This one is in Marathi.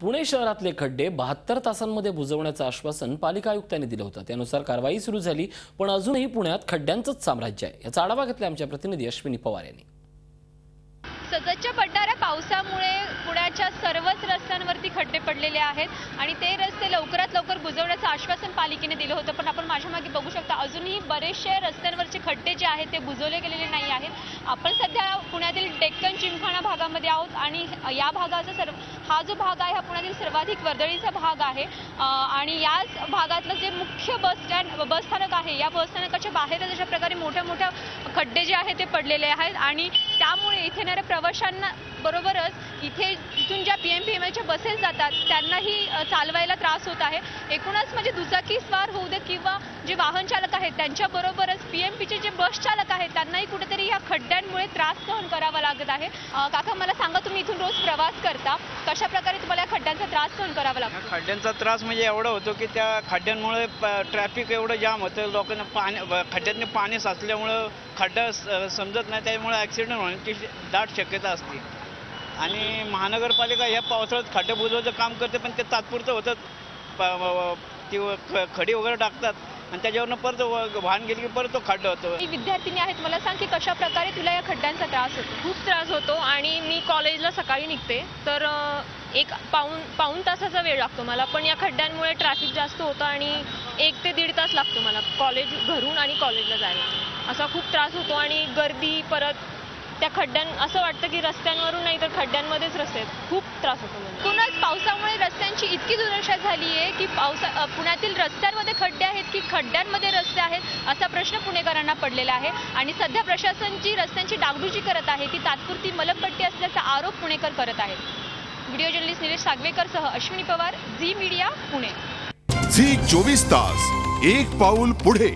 पुणे शहरातले खड्डे बहात्तर तासांमध्ये बुजवण्याचं आश्वासन पालिका आयुक्तांनी दिलं होतं. त्यानुसार कारवाई सुरू झाली पण अजूनही पुण्यात खड्ड्यांचंच साम्राज्य आहे. याचा आढावा घेतला आमच्या प्रतिनिधी अश्विनी पवार यांनी. सततच्या पडणाऱ्या पावसामुळे पुण्याच्या सर्वच रस्त्यांवरती खड्डे पडलेले आहेत आणि ते रस्ते लवकरात लवकर बुजवण्याचं आश्वासन पालिकेने दिलं होतं. पण आपण माझ्या मागे बघू शकता अजूनही बरेचसे रस्त्यांवरचे खड्डे जे आहेत ते बुजवले गेलेले नाही आहेत. आपण सध्या पुण्यातील डेक्कन जिमखाना भागामध्ये आहोत आणि या भागाचा सर्व हा जो भाग आहे हा पुण्यातील सर्वाधिक वर्दळीचा भाग आहे. आणि याच भागातलं जे मुख्य बस स्टँड बस आहे. या बसस्थानकाच्या बाहेरच अशा प्रकारे मोठ्या मोठ्या खड्डे जे आहेत ते पडलेले आहेत आणि त्यामुळे इथे येणाऱ्या प्रवाशांना बरोबरच इथे इथून ज्या पी एम पी एम एलच्या बसेस जातात त्यांनाही चालवायला त्रास होत आहे. एकूणच म्हणजे दुचाकी स्वार होऊ दे किंवा जे वाहन चालक आहेत त्यांच्याबरोबरच पी एम पीचे जे बस चालक आहेत त्यांनाही कुठेतरी या खड्ड्यांमुळे त्रास सहन करावा लागत आहे. काका मला सांगा तुम्ही इथून रोज प्रवास करता कशा प्रकारे तुम्हाला या खड्ड्यांचा त्रास सहन करावा लागतो? खड्ड्यांचा त्रास म्हणजे एवढा होतो की त्या खड्ड्यांमुळे ट्रॅफिक एवढं जाम होतं लोकांना पाणी खड्ड्यातनं पाणी साचल्यामुळं खड्डा समजत नाही त्यामुळे ॲक्सिडेंट होण्याची दाट शक्यता असते. आणि महानगरपालिका ह्या पावसाळ्यात खड्डे बुजवायचं काम करते पण ते तात्पुरतं होतं. ती खडी वगैरे टाकतात आणि त्याच्यावरनं परत व- वाहन गेली की परत तो खड्डा होतो. मी विद्यार्थिनी आहेत मला सांग की कशा प्रकारे तुला या खड्ड्यांचा त्रास होतो? खूप त्रास होतो आणि मी कॉलेजला सकाळी निघते तर एक पाऊन पाऊण तासाचा वेळ लागतो मला पण या खड्ड्यांमुळे ट्रॅफिक जास्त होतं आणि एक ते दीड तास लागतो मला कॉलेज घरून आणि कॉलेजला जायला. असा खूप त्रास होतो आणि गर्दी परत त्या खड्ड्यां असं वाटतं की रस्त्यांवरून नाही तर खड्ड्यांमध्येच रस्ते आहेत. खूप त्रास होतो एकूणच पावसामुळे रस्त्यांची इतकी दुर्दशा झाली आहे की पावसा पुण्यातील रस्त्यांमध्ये खड्डे आहेत की खड्ड्यांमध्ये रस्ते आहेत असा प्रश्न पुणेकरांना पडलेला आहे. आणि सध्या प्रशासन जी रस्त्यांची डागडुजी करत आहे ती तात्पुरती मलमपट्टी असल्याचा आरोप पुणेकर करत आहेत. Video journalist Nilesh सागवेकरसह Ashwini Pawar Zee media Pune. Zee चोवीस तास एक पाऊल पुढे.